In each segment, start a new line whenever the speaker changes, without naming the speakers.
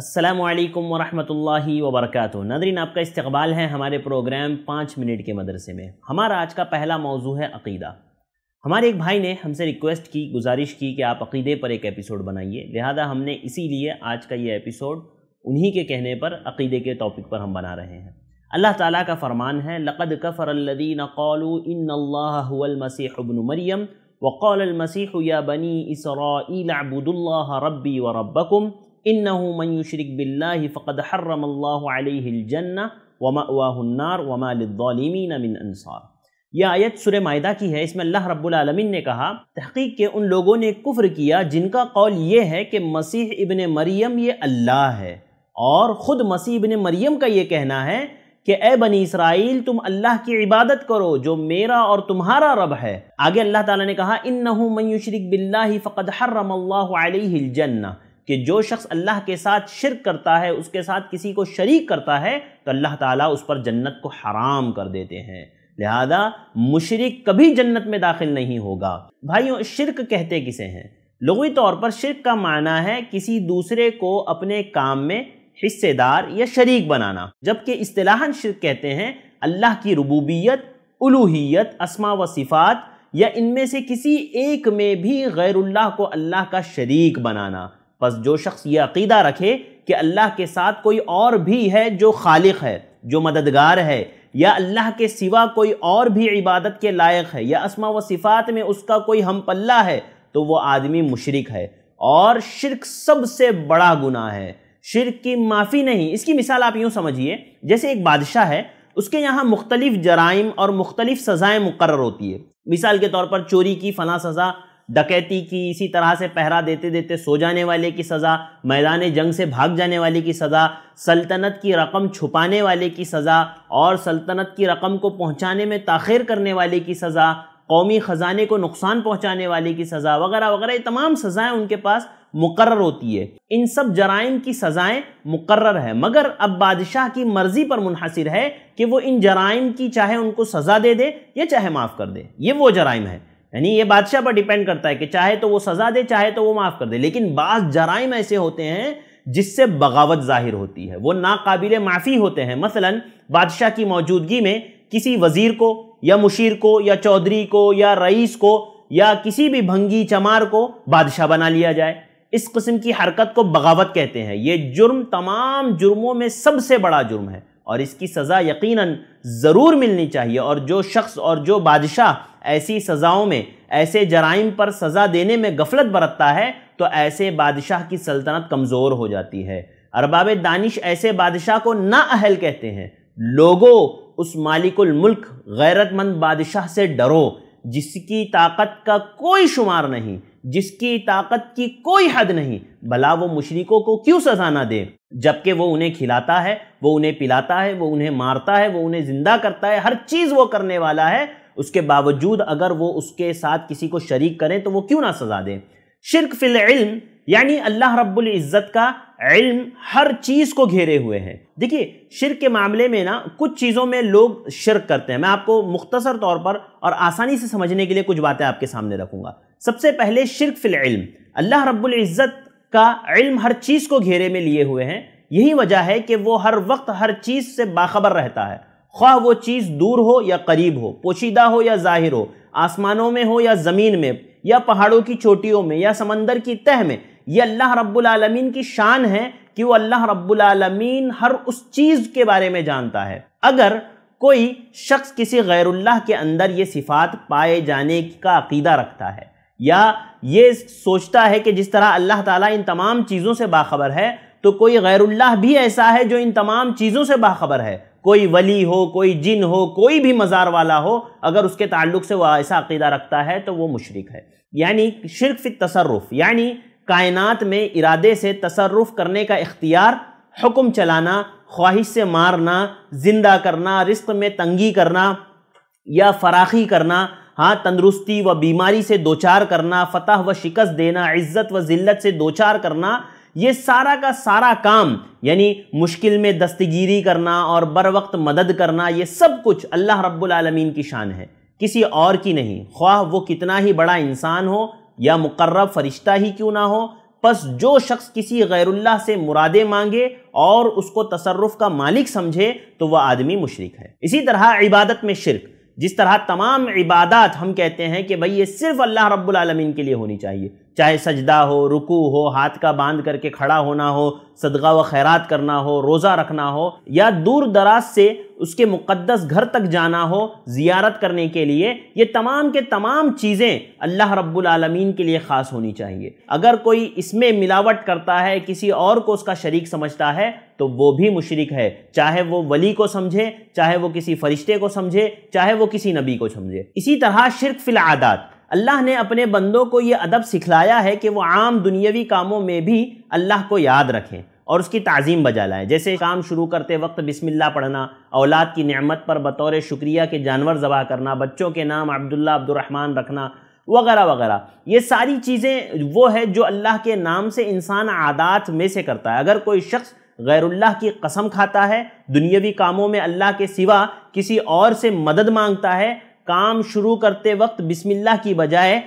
अस्सलाम वालेकुम वरहमतुल्लाहि वबरकातुहू। नादरीन आपका इस्तबाल है हमारे प्रोग्राम पाँच मिनट के मदरसे में। हमारा आज का पहला मौजू है अकीदा। हमारे एक भाई ने हमसे रिक्वेस्ट की, गुजारिश की कि आप अकीदे पर एक एपिसोड बनाइए। लिहाजा हमने इसीलिए आज का ये एपिसोड उन्हीं के कहने पर, अकीदे के टॉपिक पर हम बना रहे हैं। अल्लाह ताला का फरमान है, लक़द कफ़र अल्लदीन क़ालू मरियम वक़ाल मसीह या बनी अबुदुल्लाह रब्बी व रब्बकुम। इन मयुशरक बिल्ला फ़क़द हर्रमल्लाजन्ना वमावाहन्नार वमालमीन मिन अनसार यह आयत सुर मायदा की है। इसमें अल्लाह रब्बुल ने कहा, तहकीक के उन लोगों ने कुफ्र किया जिनका कौल ये है कि मसीह इबन मरियम ये अल्लाह है। और ख़ुद मसीह इबन मरियम का ये कहना है कि, ए बनी इसराइल, तुम अल्लाह की इबादत करो, जो मेरा और तुम्हारा रब है। आगे अल्लाह ताला ने कहा इन मयुशरक बिल्ला फ़क़द हर्रमल्लाजन्ना कि जो शख्स अल्लाह के साथ शिरक करता है, उसके साथ किसी को शरीक करता है तो अल्लाह ताला उस पर जन्नत को हराम कर देते हैं। लिहाजा मुशरक कभी जन्नत में दाखिल नहीं होगा। भाइयों, शिरक कहते किसे हैं? लगवी तौर पर शिरक का माना है किसी दूसरे को अपने काम में हिस्सेदार या शरीक बनाना। जबकि इस्तेलाहन शिरक कहते हैं, अल्लाह की रबूबियत, उलूहियत, असमा व सिफ़ात या इनमें से किसी एक में भी गैरुल्लाह को अल्लाह का शरीक बनाना। बस जो शख्स ये अकीदा रखे कि अल्लाह के साथ कोई और भी है जो खालिक है, जो मददगार है, या अल्लाह के सिवा कोई और भी इबादत के लायक है, या असमा व सिफ़ात में उसका कोई हम पल्ला है तो वो आदमी मुशरक है। और शिरक सबसे बड़ा गुना है। शिरक की माफ़ी नहीं। इसकी मिसाल आप यूँ समझिए, जैसे एक बादशाह है, उसके यहाँ मुख्तलिफ़ जराइम और मुख्तलिफ़ सज़ाएँ मुकर होती है। मिसाल के तौर पर चोरी की फ़ला सज़ा डकैती की इसी तरह से पहरा देते देते सो जाने वाले की सज़ा, मैदान जंग से भाग जाने वाले की सज़ा, सल्तनत की रकम छुपाने वाले की सज़ा और सल्तनत की रकम को पहुँचाने में ताख़िर करने वाले की सज़ा, कौमी ख़जाने को नुकसान पहुँचाने वाले की सज़ा, वगैरह वगैरह, ये तमाम सज़ाएँ उनके पास मुकर्र होती है। इन सब जराइम की सज़ाएँ मुकर्र है। मगर अब बादशाह की मर्ज़ी पर मुनहसर है कि वो इन जराइम की चाहे उनको सज़ा दे दे या चाहे माफ़ कर दे। ये वो जराइम है। यानी ये बादशाह पर डिपेंड करता है कि चाहे तो वो सज़ा दे, चाहे तो वो माफ़ कर दे। लेकिन बाज़ जराइम ऐसे होते हैं जिससे बगावत ज़ाहिर होती है। वो नाकाबिल माफ़ी होते हैं। मसलन, बादशाह की मौजूदगी में किसी वज़ीर को या मुशीर को या चौधरी को या रईस को या किसी भी भंगी चमार को बादशाह बना लिया जाए। इस किस्म की हरकत को बगावत कहते हैं। ये जुर्म तमाम जुर्मों में सबसे बड़ा जुर्म है। और इसकी सज़ा यकीनन ज़रूर मिलनी चाहिए। और जो शख्स और जो बादशाह ऐसी सज़ाओं में, ऐसे जराइम पर सज़ा देने में गफलत बरतता है तो ऐसे बादशाह की सल्तनत कमज़ोर हो जाती है। अरबाब दानिश ऐसे बादशाह को ना अहल कहते हैं। लोगों, उस मालिकुल मुल्क, गैरतमंद बादशाह से डरो, जिसकी ताकत का कोई शुमार नहीं। जिसकी ताकत की कोई हद नहीं, भला वो मुशरिकों को क्यों सजा ना दे? जबकि वो उन्हें खिलाता है, वो उन्हें पिलाता है, वो उन्हें मारता है, वो उन्हें ज़िंदा करता है, हर चीज़ वो करने वाला है। उसके बावजूद अगर वो उसके साथ किसी को शरीक करें तो वो क्यों ना सजा दें? शिरक फिल इल्म, यानी अल्लाह रब्बुल इज़्ज़त का इल्म हर चीज़ को घेरे हुए हैं। देखिए, शिरक के मामले में ना कुछ चीज़ों में लोग शिरक करते हैं। मैं आपको मुख्तसर तौर पर और आसानी से समझने के लिए कुछ बातें आपके सामने रखूँगा। सबसे पहले शिरक फिल इल्म, अल्लाह रब्बुल इज़्ज़त का इल्म हर चीज़ को घेरे में लिए हुए हैं। यही वजह है कि वो हर वक्त हर चीज़ से बाखबर रहता है। ख्वाह वो चीज़ दूर हो या करीब हो, पोशीदा हो या ज़ाहिर हो, आसमानों में हो या ज़मीन में, या पहाड़ों की चोटियों में, या समंदर की तह में यह अल्लाह रब्बुल आलमीन की शान है कि वो अल्लाह रब्बुल आलमीन हर उस चीज़ के बारे में जानता है। अगर कोई शख्स किसी गैरुल्लाह के अंदर ये सिफात पाए जाने का अकीदा रखता है, या ये सोचता है कि जिस तरह अल्लाह ताला इन तमाम चीज़ों से बाखबर है तो कोई गैरुल्लाह भी ऐसा है जो इन तमाम चीज़ों से बाखबर है। कोई वली हो, कोई जिन हो, कोई भी मज़ार वाला हो, अगर उसके ताल्लुक से वह ऐसा अकीदा रखता है तो वो मुशरक है। यानी शिरक फिर तसरफ़ यानी कायनात में इरादे से तसरफ़ करने का इख्तियार, हुक्म चलाना, ख्वाहिश से मारना, ज़िंदा करना, रिस्क में तंगी करना या फराखी करना हाँ तंदरुस्ती व बीमारी से दो चार करना, फतह व शिकस्त देना, इज़्ज़त व ज़िल्लत से दो चार करना ये सारा का सारा काम, यानी मुश्किल में दस्तगिरी करना और बर वक्त मदद करना, ये सब कुछ अल्लाह रब्बुल आलमीन की शान है। किसी और की नहीं। ख्वाह, वो कितना ही बड़ा इंसान हो, या मुकर्रब फरिश्ता ही क्यों ना हो, बस जो शख्स किसी गैरुल्लाह से मुरादे मांगे और उसको तसर्रुफ का मालिक समझे तो वह आदमी मुशरक है। इसी तरह इबादत में शिरक। जिस तरह तमाम इबादत हम कहते हैं कि भाई ये सिर्फ़ अल्लाह रब्बुल आलमीन के लिए होनी चाहिए। चाहे सजदा हो, रुकू हो, हाथ का बाँध करके खड़ा होना हो, सदका व खैरात करना हो, रोज़ा रखना हो, या दूर दराज से उसके मुक़द्दस घर तक जाना हो, ज़ियारत करने के लिए, ये तमाम के तमाम चीज़ें अल्लाह रब्बुल आलमीन के लिए ख़ास होनी चाहिए। अगर कोई इसमें मिलावट करता है, किसी और को उसका शरीक समझता है तो वो भी मुशरक है। चाहे वो वली को समझे, चाहे वो किसी फरिश्ते को समझे, चाहे वो किसी नबी को समझे। इसी तरह शिरक फिल आदात। अल्लाह ने अपने बंदों को ये अदब सिखलाया है कि वो आम दुनियावी कामों में भी अल्लाह को याद रखें और उसकी तज़ीम बजा लाएँ जैसे काम शुरू करते वक्त बिस्मिल्लाह पढ़ना, औलाद की नेमत पर बतौर शुक्रिया के जानवर ज़बा करना, बच्चों के नाम अब्दुल्ला अब्दुलरहमान रखना, वगैरह वगैरह। ये सारी चीज़ें वो है जो अल्लाह के नाम से इंसान आदात में से करता है। अगर कोई शख्स गैरुल्लाह की कसम खाता है, दुनियावी कामों में अल्लाह के सिवा किसी और से मदद माँगता है काम शुरू करते वक्त बिस्मिल्लाह की बजाय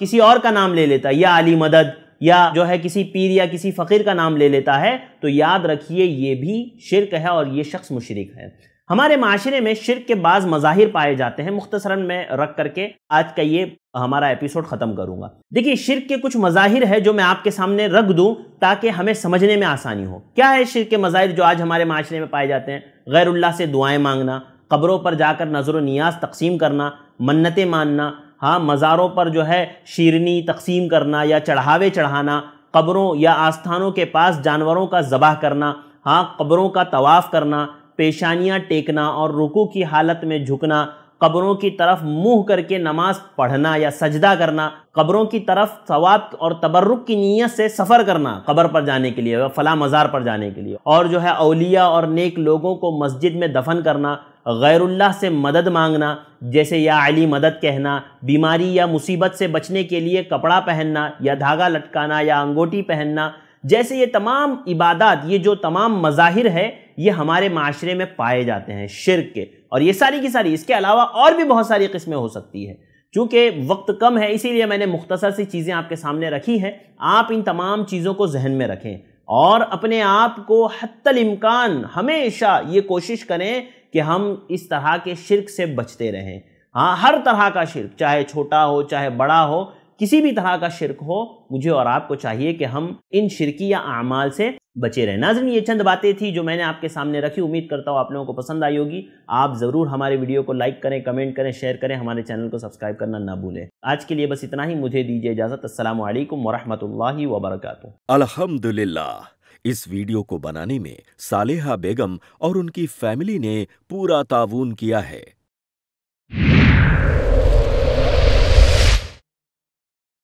किसी और का नाम ले लेता है। या अली मदद, या जो है किसी पीर या किसी फ़कीर का नाम ले लेता है तो याद रखिए, ये भी शिरक है और ये शख्स मुशरक है। हमारे माशरे में शिरक के बाद मज़ाहिर पाए जाते हैं। मुख्तसरन में रख करके आज का ये हमारा एपिसोड ख़त्म करूँगा। देखिए, शिरक के कुछ मज़ाहिर है जो मैं आपके सामने रख दूँ ताकि हमें समझने में आसानी हो। क्या है शिरक के मज़ाहिर जो आज हमारे माशरे में पाए जाते हैं? गैरुल्लाह से दुआएँ मांगना कब्रों पर जाकर नज़र नियाज तकसीम करना, मन्नतें मानना हाँ मज़ारों पर जो है शीरनी तकसीम करना या चढ़ावे चढ़ाना, कब्रों या आस्थानों के पास जानवरों का ज़बह करना हाँ कब्रों का तवाफ़ करना, पेशानियाँ टेकना और रुकू की हालत में झुकना, कब्रों की तरफ़ मुँह करके नमाज़ पढ़ना या सजदा करना, कब्रों की तरफ़ सवाब और तबर्रुक की नीयत से सफ़र करना, कब्र पर जाने के लिए, फला मज़ार पर जाने के लिए और जो है अलिया और नेक लोगों को मस्जिद में दफन करना गैरुल्लाह से मदद मांगना, जैसे या अली मदद कहना, बीमारी या मुसीबत से बचने के लिए कपड़ा पहनना, या धागा लटकाना, या अंगोटी पहनना, जैसे ये तमाम इबादत, ये जो तमाम मज़ाहिर है, ये हमारे माशरे में पाए जाते हैं, शिरक के। और ये सारी की सारी, इसके अलावा और भी बहुत सारी किस्में हो सकती है। चूँकि वक्त कम है, इसीलिए मैंने मुख्तसर सी चीज़ें आपके सामने रखी हैं, आप इन तमाम चीज़ों को जहन में रखें। और अपने आप को हत्तल इम्कान, हमेशा ये कोशिश करें कि हम इस तरह के शिरक से बचते रहें। हाँ हर तरह का शिरक, चाहे छोटा हो, चाहे बड़ा हो, किसी भी तरह का शिरक हो, मुझे और आपको चाहिए कि हम इन शिरकी या अमाल से बचे रहें। नाजन ये चंद बातें थी जो मैंने आपके सामने रखी। उम्मीद करता हूँ आप लोगों को पसंद आई होगी। आप ज़रूर हमारे वीडियो को लाइक करें, कमेंट करें, शेयर करें, हमारे चैनल को सब्सक्राइब करना ना भूलें। आज के लिए बस इतना ही। मुझे दीजिए इजाज़त। असल वरहमल वबरक
अल्हम्दुलिल्लाह। इस वीडियो को बनाने में सालेहा बेगम और उनकी फैमिली ने पूरा ताउन किया है।